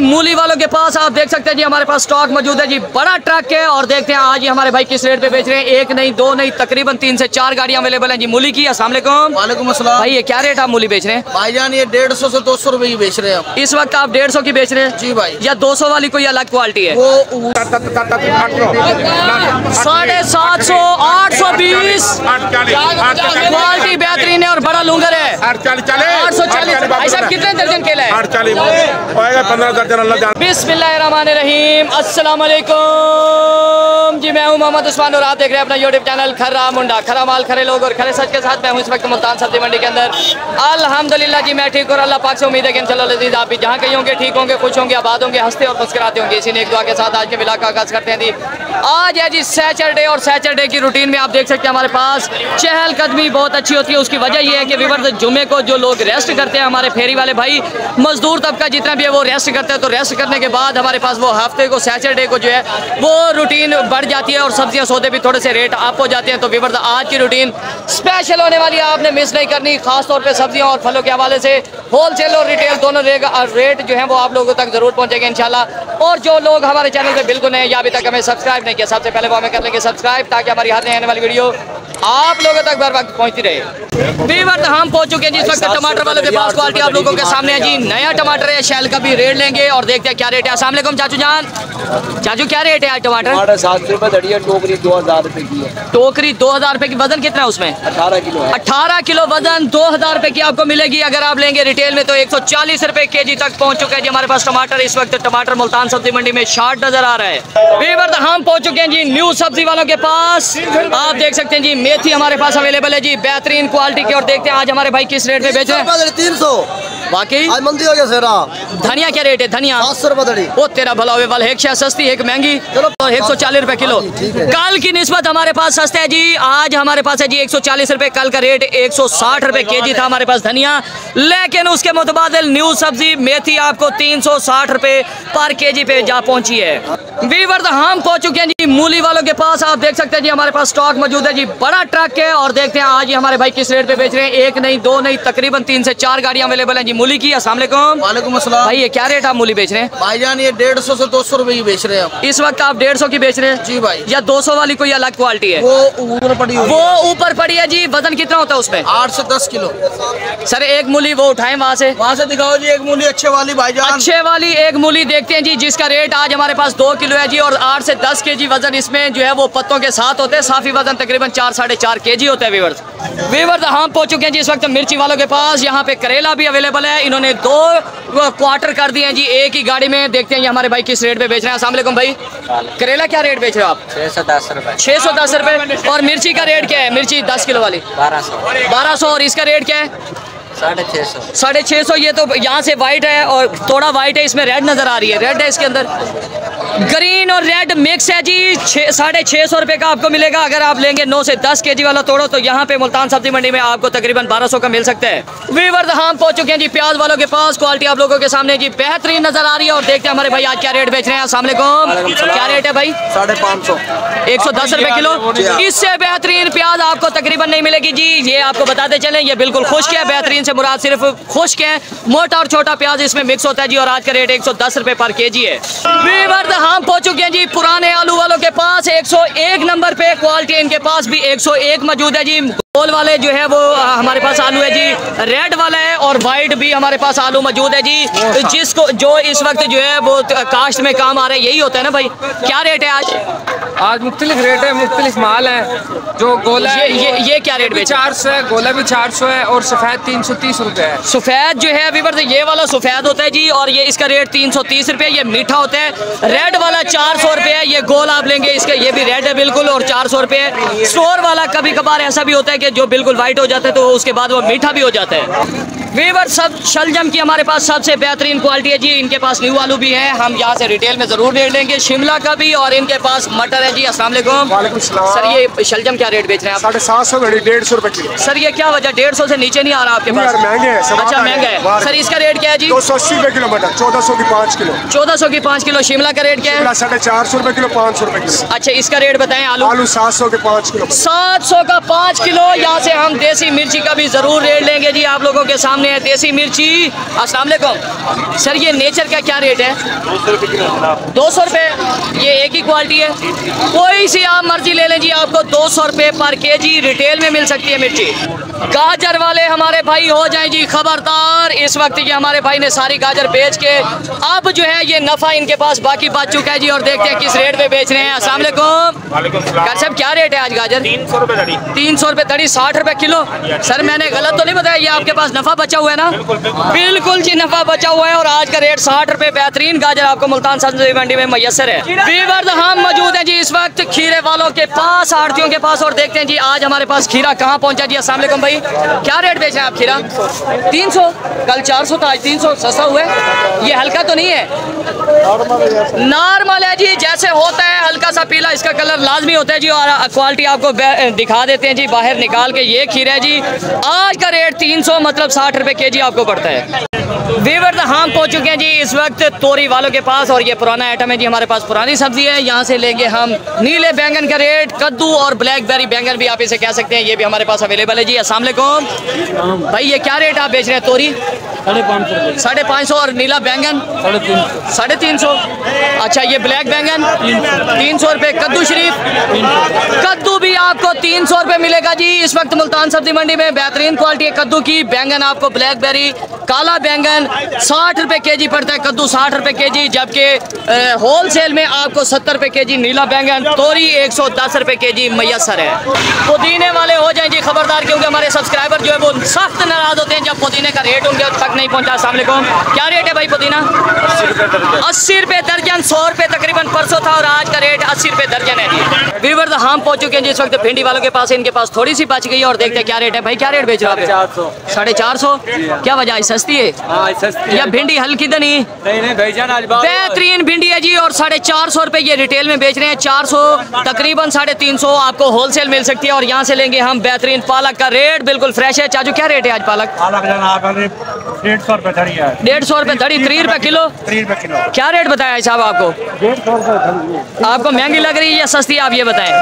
मूली वालों के पास आप देख सकते हैं जी हमारे पास स्टॉक मौजूद है जी बड़ा ट्रक है और देखते हैं आज हमारे भाई किस रेट पे बेच रहे हैं। एक नहीं दो नहीं तकरीबन तीन से चार गाड़ियाँ अवेलेबल हैं। जी मूली की अस्सलाम वालेकुम। वालेकुम भाई ये क्या रेट आप मूली बेच रहे हैं? भाईजान ये डेढ़ सौ से दो सौ रुपए की बेच रहे हैं इस वक्त आप डेढ़ सौ की बेच रहे हैं? जी भाई। या दो सौ वाली कोई अलग क्वालिटी है? साढ़े सात सौ आठ सौ बीस। क्वालिटी बेहतरीन है और बड़ा लूंगर है। आठ सौ चालीस। भाई साहब कितने दर्जन केला है? पंद्रह वालेकुम जी, मैं हूँ मोहम्मद उस्मान और आप देख रहे हैं अपना यूट्यूब चैनल खर्रा मुंडा। खरा माल खरे लोग और खरे सच के साथ मैं हूँ इस वक्त मुल्तान सब्ज़ी मंडी के अंदर। अल्हम्दुलिल्लाह जी, मैं ठीक और अल्लाह पाक से उम्मीद है कि इंशाल्लाह लजीज आप भी जहाँ कहीं होंगे, ठीक होंगे, खुश होंगे, आबाद होंगे, हँसते और मुस्कुराते होंगे। इसी ने एक दुआ के साथ आज के मिला का आगाज़ करते हैं जी। आज है जी सैटरडे और सैटरडे की रूटीन में आप देख सकते हैं हमारे पास चहल कदमी बहुत अच्छी होती है। उसकी वजह यह है कि विवर्त जुमे को जो लोग रेस्ट करते हैं, हमारे फेरी वाले भाई, मजदूर तबका जितना भी है वो रेस्ट करते हैं। तो रेस्ट करने के बाद हमारे पास वो हफ़्ते को सैटरडे को जो है, वो रूटीन बढ़ जाती है और सब्ज़ियाँ, सौदे भी थोड़े से रेट अप हो जाते हैं। तो विवर्त आज की रूटीन स्पेशल होने वाली है। आपने मिस नहीं करनी खास तौर पे सब्ज़ियाँ और फलों के हवाले से। होलसेल और रिटेल दोनों रेट जो है, वो आप लोगों तक ज़रूर पहुँचेंगे, इंशाल्लाह। और जो लोग हमारे चैनल पर बिल्कुल नहीं या अभी तक हमें सब्सक्राइब नहीं किया, सबसे पहले वो हमें कर लेंगे सब्सक्राइब ताकि हमारी हाथ में आने वाली वीडियो आप लोगों तक बर वक्त पहुँचती रहे। हम पहुँच चुके हैं जी इस वक्त टमाटर वाले के पास क्वालिटी आप लोगों के सामने है जी। नया टमाटर है, शैल का भी रेट लेंगे। और देखते हैं क्या रेट है। अस्सलाम वालेकुम चाचू जान। चाचू क्या रेट है आज टमाटर? टमाटर सात सौ है टोकरी दो हज़ार रुपए की है। टोकरी दो हज़ार रुपए की वज़न कितना है उसमें? अठारह किलो अठारह किलो वज़न दो हज़ार रुपए की आपको मिलेगी। अगर आप लेंगे रिटेल में तो एक सौ चालीस रुपए के जी तक पहुँच चुका है जी हमारे पास टमाटर। इस वक्त टमाटर मुल्तान सब्ज़ी मंडी में शार्ट नज़र आ रहा है। हम पहुँच चुके हैं जी न्यू सब्ज़ी वालों के पास। आप देख सकते हैं जी मेथी हमारे पास अवेलेबल है जी बेहतरीन क्वालिटी की और देखते हैं। आज हमारे भाई किस रेट में बेच रहे हैं? तीन सौ। बाकी? आज मंदी हो गया सेरा। धनिया क्या रेट है? धनिया। सात सौ रुपए धड़ी वो तेरा भला हुए वाला एक शायद सस्ती एक महँगी। चलो। एक सौ चालीस रुपए किलो। कल की निस्बत हमारे पास सस्ता है जी। आज हमारे पास है जी एक सौ चालीस रुपए कल का रेट एक सौ साठ रुपए के जी था हमारे पास धनिया। लेकिन उसके मुतबादल न्यू सब्ज़ी मेथी आपको तीन सौ साठ रुपए पर के जी पे जा पहुँची है। वीवर हम पहुँच चुके हैं जी। मूली वालों के पास आप देख सकते हैं जी हमारे पास स्टॉक मौजूद है जी। बड़ा ट्रक है और देखते हैं आज ही हमारे भाई किस रेट पे बेच रहे हैं। एक नहीं दो नहीं तकरीबन तीन से चार गाड़ियाँ अवेलेबल हैं जी। मूली की अस्सलाम वालेकुम। वालेकुम भाई ये क्या रेट आप मूली बेच रहे हैं? भाईजान ये डेढ़ सौ से दो सौ रुपए की बेच रहे हैं इस वक्त आप डेढ़ सौ की बेच रहे हैं? जी भाई। या दो सौ वाली कोई अलग क्वालिटी है? वो ऊपर पड़ी वो ऊपर पड़ी है जी वज़न कितना होता है उसमें? आठ से दस किलो। सर एक मूली वो उठाए वहाँ से। वहाँ से दिखाओ जी एक मूली अच्छे वाली भाईजान अच्छे वाली एक मूली देखते हैं जी जिसका रेट आज हमारे पास दो किलो है जी और आठ से दस के जी वज़न इसमें जो है वो पत्तों के साथ होते हैं। साफी वज़न तकरीबन चार साढ़े चार के जी होता है वीवर्स वीवर्स हम पहुँच चुके हैं जी इस वक्त मिर्ची वालों के पास। यहाँ पे करेला भी अवेलेबल है। इन्होंने दो क्वार्टर कर दिए हैं जी एक ही गाड़ी में। देखते हैं ये हमारे भाई किस रेट पे बेच रहे हैं। असल भाई। करेला क्या रेट बेच रहे हो आप? छह सौ दस रुपए। छह सौ दस रुपए। और मिर्ची का रेट क्या है? मिर्ची दस किलो वाली। बारह सौ। बारह सौ। और इसका रेट क्या है? साढ़े छह सौ। साढ़े छः सौ ये तो यहाँ से वाइट है और थोड़ा वाइट है इसमें रेड नज़र आ रही है। रेड है इसके अंदर। ग्रीन और रेड मिक्स है जी। छः साढ़े छः सौ रुपये का आपको मिलेगा। अगर आप लेंगे नौ से दस के जी वाला तोड़ो तो यहाँ पे मुल्तान सब्ज़ी मंडी में आपको तकरीबन बारह सौ का मिल सकता है। वीवर हम पहुँच चुके हैं जी प्याज वालों के पास। क्वालिटी आप लोगों के सामने जी बेहतरीन नज़र आ रही है। और देखते हैं हमारे भाई आज क्या रेट बेच रहे हैं। अस्सलाम वालेकुम क्या रेट है भाई? साढ़े पाँच सौ। एक सौ दस रुपए किलो। इससे बेहतरीन प्याज आपको तकरीबन नहीं मिलेगी जी। ये आपको बताते चले ये बिल्कुल खुश्क है बेहतरीन से मुराद सिर्फ़ खुश्क है मोटा और छोटा प्याज इसमें मिक्स होता है जी, और आज का रेट एक सौ दस रुपए पर के जी है हम पहुँच चुके हैं जी, पुराने आलू वालों के पास 101 नंबर पे क्वालिटी इनके पास भी 101 मौजूद है जी। गोल वाले जो है वो हमारे पास आलू है जी रेड वाला है, और वाइट भी हमारे पास आलू मौजूद है जी। जिसको, जो इस वक्त जो है वो काश्त में काम आ रहा है, यही होता है ना भाई। क्या रेट है आज? आज मुख्तलिफ़ रेट है मुख्तलिफ़ माल है जो गोला ये ये ये क्या रेट बेच? चार सौ है गोला भी चार सौ है और सफ़ेद तीन सौ तीस रुपए है। सफ़ेद जो है अभी ये वाला सफ़ेद होता है जी और ये इसका रेट तीन सौ तीस रुपये ये मीठा होता है। रेड वाला चार सौ रुपये है ये गोल आप लेंगे इसका ये भी रेड है बिल्कुल और चार सौ रुपये है। स्टोर वाला कभी कभार ऐसा भी होता है कि जो बिल्कुल वाइट हो जाता है तो उसके बाद वो मीठा भी हो जाता है। वीवर सब शलजम की हमारे पास सबसे बेहतरीन क्वालिटी है जी। इनके पास न्यू आलू भी है। हम यहाँ से रिटेल में ज़रूर रेट लेंगे शिमला का भी और इनके पास मटर है जी। अस्सलाम वालेकुम वालेकुम सर ये शलजम क्या रेट बेच रहे हैं आप? साढ़े सात सौ डेढ़ सौ रुपए किलो। सर ये क्या वजह? डेढ़ सौ से नीचे नहीं आ रहा आपके पास? महँगे हैं, अच्छा महँगा है। सर इसका रेट क्या है जी? दो सौ अस्सी रुपए किलो मटर चौदह सौ की पाँच किलो। चौदह सौ की पाँच किलो। शिमला का रेट क्या है? साढ़े चार सौ रुपए किलो पाँच सौ रुपए किलो। अच्छा इसका रेट बताएँ आलू? आलू सात सौ के पाँच किलो। सात सौ का पाँच किलो। यहाँ से हम देसी मिर्ची का भी ज़रूर रेट लेंगे जी आप लोगों के सामने। में है देसी मिर्ची। अस्सलाम वालेकुम। सर ये नेचर का क्या रेट है? दो सौ रुपये ये एक ही क्वालिटी है। कोई सी आप मर्ज़ी ले लें जी आपको दो सौ रुपये पर के जी रिटेल में मिल सकती है मिर्ची। गाजर वाले हमारे भाई हो जाएँ जी खबरदार। इस वक्त ये हमारे भाई ने सारी गाजर बेच के अब जो है ये नफा इनके पास बाकी बच चुका है जी और देखते हैं किस रेट पे बेच रहे हैं। अस्सलाम वालेकुम। साहब क्या रेट है आज गाजर? तीन सौ रुपए तीन सौ रुपए दड़ी साठ रुपए किलो। सर मैंने गलत तो नहीं बताया ये आपके पास नफा बचा हुआ है ना? बिल्कुल जी नफा बचा हुआ है और आज का रेट साठ रुपए बेहतरीन गाजर आपको मुल्तान सब्ज़ी मंडी में मैसर है। वीवर हम मौजूद हैं जी इस वक्त खीरे वालों के पास आड़तियों के पास और देखते हैं जी आज हमारे पास खीरा कहाँ पहुँचा जी। असल भाई। क्या रेट बेचे रहे हैं आप खीरा? तीन सौ। कल चार सौ था आज तीन सौ। सस्ता हुआ है। ये हल्का तो नहीं है? नॉर्मल है जी, जैसे होता है, हल्का सा पीला, इसका कलर लाजमी होता है जी, और क्वालिटी आपको दिखा देते हैं जी, बाहर निकाल के ये खीरा है जी। आज का रेट तीन सौ मतलब साठ रुपए के जी आपको पड़ता है। वीवर हम पहुँच चुके हैं जी इस वक्त तोरी वालों के पास और ये पुराना आइटम है जी हमारे पास पुरानी सब्ज़ी है यहाँ से लेंगे हम नीले बैंगन का रेट कद्दू और ब्लैकबेरी बैंगन भी आप इसे कह सकते हैं ये भी हमारे पास अवेलेबल है जी वालेकुम भाई ये क्या रेट आप बेच रहे हैं तोरी साढ़े पाँच सौ और नीला बैंगन? साढ़े तीन सौ। साढ़े तीन सौ अच्छा ये ब्लैक बैंगन? तीन सौ रुपये कद्दू शरीफ? कद्दू भी आपको तीन सौ रुपये मिलेगा जी। इस वक्त मुल्तान सब्ज़ी मंडी में बेहतरीन क्वालिटी है कद्दू की। बैंगन आपको ब्लैक बेरी काला बैंगन साठ रुपये के जी पड़ता है कद्दू साठ रुपये के जी जबकि होल सेल में आपको सत्तर रुपये के जी नीला बैंगन तोरी एक सौ दस रुपये के जी मैसर है। पुदीने वाले हो जाएँ जी खबरदार क्योंकि हमारे सब्सक्राइबर जो है वो सख्त नाराज़ होते हैं जब पुदीने का रेट उनके तक नहीं पहुँचा। अस्सलाम वालेकुम क्या रेट है भाई पुदीना? अस्सी रुपए दर्जन सौ रुपए तकरीबन परसों था और आज का रेट अस्सी रुपए दर्जन है जी। वीवर हम पहुँच चुके हैं जिस वक्त भिंडी वालों के पास इनके पास थोड़ी सी बच गई है और देखते हैं क्या रेट है। भाई क्या रेट बेच रहे हो साढ़े चार सौ। क्या वजह है सस्ती है। हाँ सस्ती या भिंडी हल्की तो नहीं? नहीं नहीं भाईजान बेहतरीन भिंडी है जी और साढ़े चार सौ रुपए ये रिटेल में बेच रहे हैं। चार सौ तकरीबन साढ़े तीन सौ आपको होलसेल मिल सकती है और यहाँ से लेंगे हम बेहतरीन पालक का रेट बिल्कुल फ्रेश है। चाचू क्या रेट है आज पालक? पालक जनाब डेढ़ सौ रुपए धड़ी है। डेढ़ सौ रुपए धड़ी किलो? तीन रुपए किलो। क्या रेट बताया है साहब आपको? डेढ़ सौ आपको महँगी लग रही है या सस्ती आप ये बताएँ?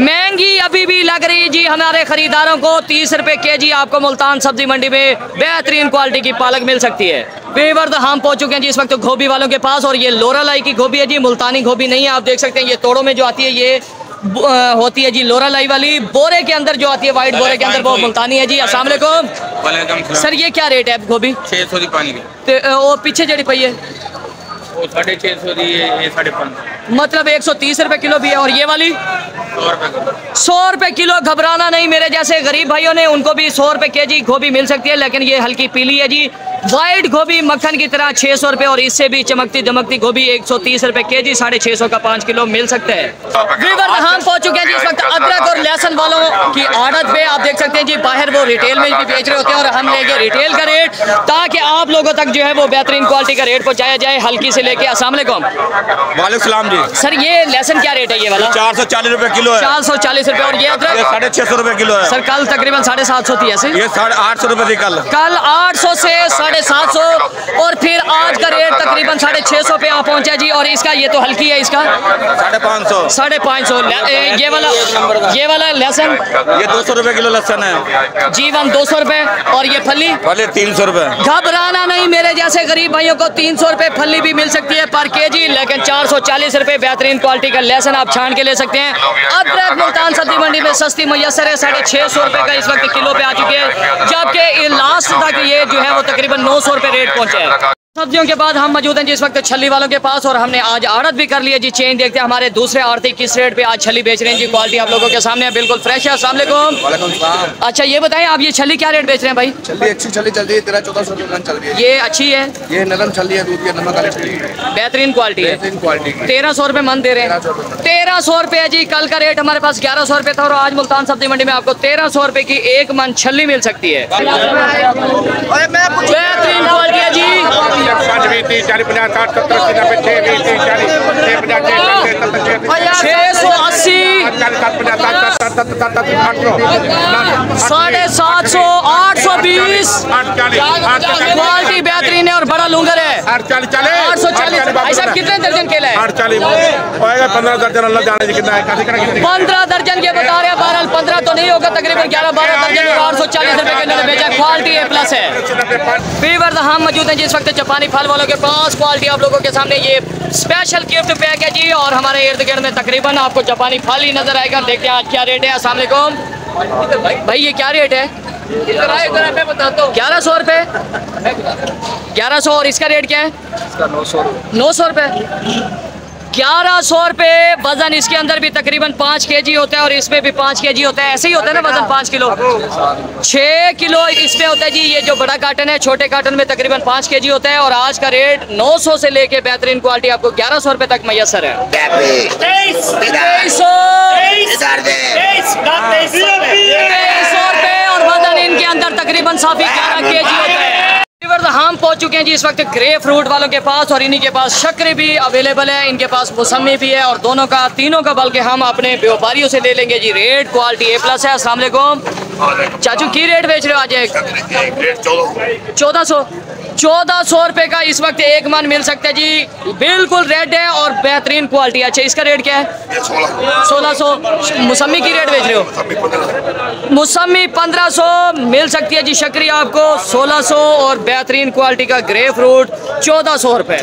महँगी अभी भी लग रही जी हमारे खरीदारों को। तीस रुपए के जी आपको मुल्तान सब्ज़ी मंडी में बेहतरीन क्वालिटी की पालक मिल सकती है। पेवर तो हम पहुँच चुके हैं जी इस वक्त गोभी वालों के पास और ये लोरा लाई की गोभी है जी मुल्तानी गोभी नहीं है आप देख सकते हैं ये तोड़ों में जो आती है ये होती है जी लोरा लाई वाली। बोरे के अंदर जो आती है वाइट बोरे के अंदर वो मुल्तानी है जी। वालेकुम। सर ये क्या रेट है गोभी छे सौ पानी पीछे जड़ी पई है? साढ़े छे सौ। मतलब एक सौ तीस रुपए किलो भी है और ये वाली? सौ रुपए किलो घबराना नहीं, मेरे जैसे गरीब भाइयों ने उनको भी सौ रुपए के जी गोभी मिल सकती है, लेकिन ये हल्की पीली है जी। वाइट गोभी मक्खन की तरह छह सौ रुपए और इससे भी चमकती दमकती गोभी एक सौ तीस रुपए के जी साढ़े छह सौ का पाँच किलो मिल सकता है। हम पहुँच चुके हैं जी इस वक्त अदरक और लहसुन वालों की आड़त पे। आप देख सकते हैं जी, बाहर वो रिटेल में भी बेच रहे होते हैं और हम लेंगे रिटेल का रेट ताकि आप लोगों तक जो है वो बेहतरीन क्वालिटी का रेट पहुँचाया जाए, हल्की से लेके, अस्सलाम वालेकुम। जी। सर ये लहसन क्या रेट है ये वाला? चार सौ चालीस रूपए किलो है। चार सौ चालीस रूपए और ये अदरक? साढ़े छह सौ रूपए किलो है। सर कल तकरीबन साढ़े सात सौ थी ऐसे। ये साढ़े आठ सौ रुपए थी कल। कल 800 से साढ़े सात सौ और फिर आज का रेट तकरीबन साढ़े छह सौ पे आ पहुँचा जी। और इसका ये तो हल्की है इसका। साढ़े पाँच सौ। साढ़े पाँच सौ। ये वाला ये वाला लहसन ये दो सौ रुपए किलो लहसन है। जीवन दो सौ रुपये और ये फली? वाले तीन सौ रुपए। घबराना नहीं मेरे जैसे गरीब भाइयों को तीन सौ रुपये फली भी मिल सकती है पर के जी लेकिन चार सौ चालीस रुपये बेहतरीन क्वालिटी का लेसन आप छान के ले सकते हैं। अदरक मुल्तान सब्ज़ी मंडी में सस्ती मैसर है, साढ़े छः सौ रुपये का इस वक्त किलो पे आ चुके हैं, जबकि लास्ट तक ये जो है वो तकरीबन नौ सौ रुपये रेट पहुँचे है। सब्जियों के बाद हम मौजूद हैं जिस वक्त छली वालों के पास और हमने आज आड़त भी कर लिया जी चेंज देखते हैं हमारे दूसरे आड़ती किस रेट पे आज छली बेच रहे हैं। जी क्वालिटी आप लोगों के सामने है बिल्कुल फ्रेश है। अस्सलाम वालेकुम। वालेकुम सलाम। अच्छा ये बताएँ आप ये छली क्या रेट बेच रहे हैं भाई? छल्ली अच्छी छल्ली चल रही है तेरह चौदह सौ चल रही है। ये अच्छी है? ये नरम छल्ली है दूध की नमक है बेहतरीन क्वालिटी है। बेहतरीन क्वालिटी तेरह सौ रुपये मन दे रहे हैं। तेरह सौ रुपये जी कल का रेट हमारे पास ग्यारह सौ रुपये था और आज मुल्तान सब्ज़ी मंडी में आपको तेरह सौ रुपये की एक मन छली मिल सकती है। बेहतरीन क्वालिटी है जी। पाँच बीस तीस चालीस पचास साठ सत्तर अस्सी नब्बे छः बीस तीस चालीस छः पचास छः सत्तर सत्तर छः छः सौ अस्सी चालीस सात पचास आठ सौ साढ़े सात सौ आठ सौ बीस क्वालिटी बेहतरीन है और बड़ा लूंगर है आठ चालीस चालीस आठ सौ चालीस भाई साहब कितने दर्जन केला है आठ चालीस होएगा पंद्रह दर्जन अल्लाह जाने कितना है काफ़ी करा कितनी पंद्रह दर्जन के बता रहे हैं बहरहाल पंद्रह तो नहीं होगा तकरीबन ग्यारह बारह दर्जन और आठ सौ चालीस रुपए के इन्होंने बेचा क्वालिटी ए प्लस है फीवर हम मौजूद हैं जिस वक्त जापानी फल वालों के पास क्वालिटी आप लोगों के सामने ये स्पेशल गिफ्ट पैक है जी और हमारे इर्द गिर्द में तकरीबन आपको जापानी फल ही नज़र आएगा। देखते हैं आज क्या रेट है वालेकुम भाई ये क्या रेट है? ग्यारह सौ रुपये ग्यारह सौ और इसका रेट क्या है? नौ सौ रुपये ग्यारह सौ रुपये वज़न इसके अंदर भी तकरीबन पाँच के जी होता है और इसमें भी पाँच के जी होता है। ऐसे ही होता है ना वज़न, पाँच किलो? छः किलो इसमें होता है जी, ये जो बड़ा कार्टन है, छोटे कार्टन में तकरीबन पाँच के जी होता है और आज का रेट नौ सौ से लेके बेहतरीन क्वालिटी आपको ग्यारह सौ रुपये तक मैसर है। और वज़न इनके अंदर तकरीबन साफी ग्यारह के जी होता है। Viewers, हम पहुँच चुके हैं जी इस वक्त ग्रे फ्रूट वालों के पास और इन्हीं के पास शक्कर भी अवेलेबल है इनके पास मौसमी भी है और दोनों का तीनों का बल्कि हम अपने व्यापारियों से ले लेंगे जी। रेट क्वालिटी ए प्लस है। असला चाचू की रेट बेच रहे हो आज? एक चौदह सौ? चौदह सौ रुपये का इस वक्त एक मन मिल सकता है जी। बिल्कुल रेड है और बेहतरीन क्वालिटी अच्छा इसका रेट क्या है? सोलह सौ। मौसमी की रेट बेच रहे हो? मौसमी पंद्रह सौ। मिल सकती है जी। शक्रिया आपको। सोलह सौ और बेहतरीन क्वालिटी का ग्रे फ्रूट चौदह सौ। रुपये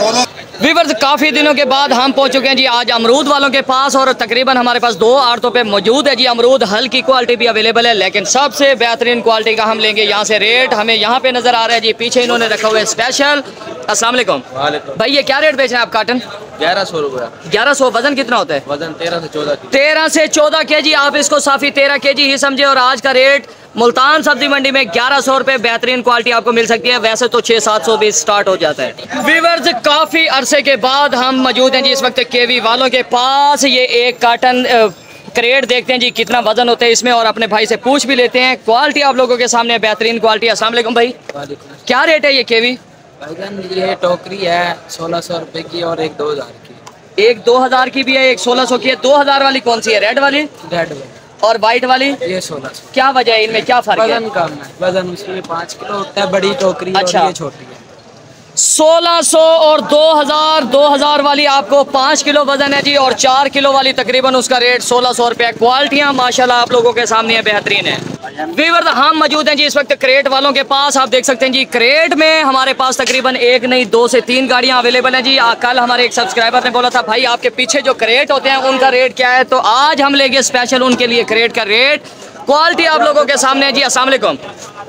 वीवर्स काफ़ी दिनों के बाद हम पहुँच चुके हैं जी आज अमरूद वालों के पास और तकरीबन हमारे पास दो आड़तों पे मौजूद है जी। अमरूद हल्की क्वालिटी भी अवेलेबल है लेकिन सबसे बेहतरीन क्वालिटी का हम लेंगे यहाँ से रेट हमें यहाँ पे नज़र आ रहा है जी पीछे इन्होंने रखा हुआ है स्पेशल असलम भाई ये क्या रेट बेच रहे हैं आप कार्टन ग्यारह सौ रुपया। ग्यारह सौ वज़न कितना होता है? वज़न तेरह से चौदह तेरह से चौदह के जी आप इसको साफी तेरह के जी ही समझे और आज का रेट मुल्तान सब्ज़ी मंडी में ग्यारह सौ रुपए बेहतरीन क्वालिटी आपको मिल सकती है। वैसे तो छह सात सौ भी स्टार्ट हो जाता है। वीवर्स काफ़ी अरसे के बाद हम मौजूद हैं जी इस वक्त केवी वालों के पास। ये एक कार्टन क्रेट देखते हैं जी कितना वज़न होता है इसमें और अपने भाई से पूछ भी लेते हैं। क्वालिटी आप लोगों के सामने बेहतरीन क्वालिटी वालेकुम भाई। क्या रेट है ये केवी भाईजान ये टोकरी है सोलह सौ रुपए की और एक दो हज़ार की। एक दो हज़ार की भी है एक सोलह सौ की है। दो हज़ार वाली कौन सी है? रेड वाली? रेड वाली। और व्हाइट वाली? ये सोलह सौ। क्या वजह है इनमें? क्या फ़र्क है? वज़न कम है। वज़न उसमें पाँच किलो होता है बड़ी टोकरी अच्छा। और ये छोटी है। सोलह सौ और दो हज़ार दो हज़ार वाली आपको पाँच किलो वज़न है जी और चार किलो वाली तकरीबन उसका रेट सोलह सौ रुपया क्वालिटियाँ माशाल्लाह आप लोगों के सामने है बेहतरीन है। वीवर हम मौजूद हैं जी इस वक्त क्रेट वालों के पास आप देख सकते हैं जी क्रेट में हमारे पास तकरीबन एक नहीं दो से तीन गाड़ियाँ अवेलेबल हैं जी कल हमारे एक सब्सक्राइबर ने बोला था भाई आपके पीछे जो क्रेट होते हैं उनका रेट क्या है तो आज हम लेंगे स्पेशल उनके लिए क्रेट का रेट क्वालिटी आप लोगों के सामने है जी वालेकुम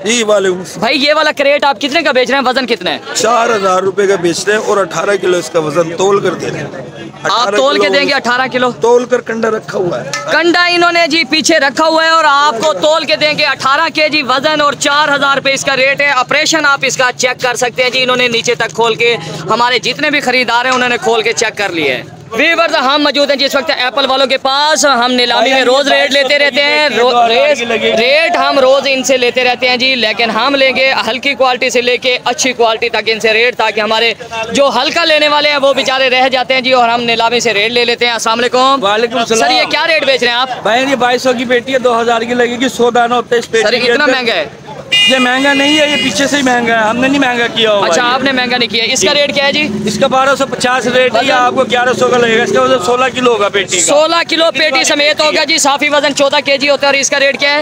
जी वालेकुम भाई ये वाला क्रेट आप कितने का बेच रहे हैं वज़न कितना है चार हज़ार रूपए का बेच रहे हैं और अठारह किलो इसका वज़न तोल कर दे रहे हैं। आप तोल के देंगे अठारह किलो। तोल कर कंडा रखा हुआ है। कंडा इन्होंने जी पीछे रखा हुआ है और आपको तोल के देंगे 18 के जी वज़न और चार हज़ार रुपए इसका रेट है। ऑपरेशन आप इसका चेक कर सकते हैं जी। इन्होंने नीचे तक खोल के हमारे जितने भी खरीदार हैं उन्होंने खोल के चेक कर लिए है। वीवर्स हम मौजूद हैं जिस वक्त एप्पल वालों के पास। हम नीलामी में रोज रेट लेते रहते हैं। रेट हम रोज इनसे लेते रहते हैं जी लेकिन हम लेंगे हल्की क्वालिटी से लेके अच्छी क्वालिटी तक इनसे रेट ताकि हमारे जो हल्का लेने वाले हैं वो बेचारे रह जाते हैं जी और हम नीलामी से रेट ले लेते हैं। वालेकुम। सर ये क्या रेट बेच रहे हैं आप? भाई ये बाईस की पेटी है दो हज़ार की लगेगी सौ दाना होता है सर इतना महँगा है। ये महँगा नहीं है ये पीछे से ही महँगा है। हमने नहीं महँगा किया हुआ अच्छा आपने महँगा नहीं किया। इसका रेट क्या है जी? इसका बारह सौ पचास रेट है आपको ग्यारह सौ का लगेगा इसका वज़न सोलह किलो होगा पेटी सोलह किलो पेटी समेत होगा जी साफी वज़न चौदह के जी होता है और इसका रेट क्या है?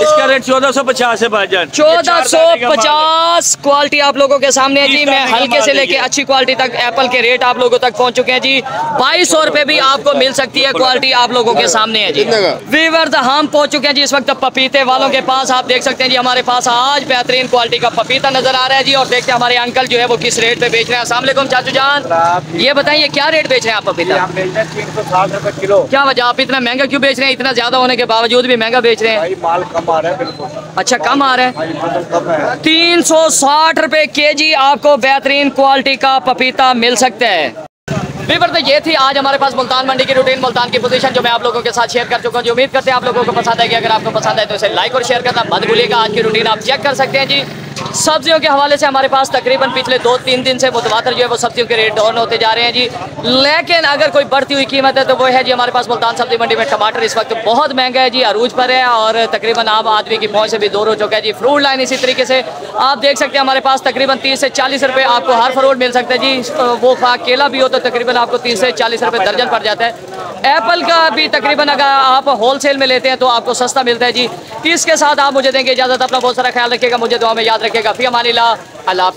इसका रेट चौदह सौ पचास है भाईजान। चौदह सौ पचास क्वालिटी आप लोगों के सामने है जी। मैं हल्के से लेके अच्छी क्वालिटी तक एप्पल के रेट आप लोगों तक पहुँच चुके हैं जी। बाईस सौ रुपए भी आपको मिल सकती है क्वालिटी आप लोगों के सामने है जी। वीवर हम पहुँच चुके हैं जी इस वक्त पपीते वालों के पास। आप देख सकते हैं जी हमारे पास आज बेहतरीन क्वालिटी का पपीता नज़र आ रहा है जी और देखते हैं हमारे अंकल जो है वो किस रेट पे बेच रहे हैं। अस्सलाम चाचू जान। ये बताइए क्या रेट बेच रहे हैं आप पपीता? तीन सौ साठ रुपए किलो। क्या वजह आप इतना महँगा क्यों बेच रहे हैं? इतना ज़्यादा होने के बावजूद भी महँगा बेच रहे हैं। माल कम आ रहा है बिल्कुल। अच्छा कम आ रहा है। है। तीन सौ साठ रुपए के जी आपको बेहतरीन क्वालिटी का पपीता मिल सकता है। वीवर तो ये थी, आज हमारे पास मुल्तान मंडी की रूटीन मुल्तान की पोजीशन जो मैं आप लोगों के साथ शेयर कर चुका हूँ। जो, उम्मीद करते हैं आप लोगों को पसंद आएगी। अगर आपको पसंद है तो इसे लाइक और शेयर करना मत भूलिएगा। आज की रूटीन आप चेक कर सकते हैं जी। सब्जियों के हवाले से हमारे पास तकरीबन पिछले दो तीन दिन से मुतवातर जो है वो सब्जियों के रेट डाउन होते जा रहे हैं जी। लेकिन अगर कोई बढ़ती हुई कीमत है तो वो है जी हमारे पास मुल्तान सब्ज़ी मंडी में टमाटर इस वक्त बहुत महँगा है जी, अरूज पर है और तकरीबन आम आदमी की पहुँच से भी दूर हो चुका है जी। फ्रूट लाइन इसी तरीके से, आप देख सकते हैं हमारे पास तकरीबन तीस से चालीस रुपये आपको हर फ्रूट मिल सकता है जी। वो खा केला भी हो तो तकरीबन आपको तीस से चालीस रुपये दर्जन पड़ जाता है। एप्पल का भी तकरीबन अगर आप होलसेल में लेते हैं तो आपको सस्ता मिलता है जी। इसके साथ आप मुझे देंगे इजाज़त, अपना बहुत सारा ख्याल रखिएगा, मुझे दुआ में याद रखिएगा फ़ी ला अल्लाह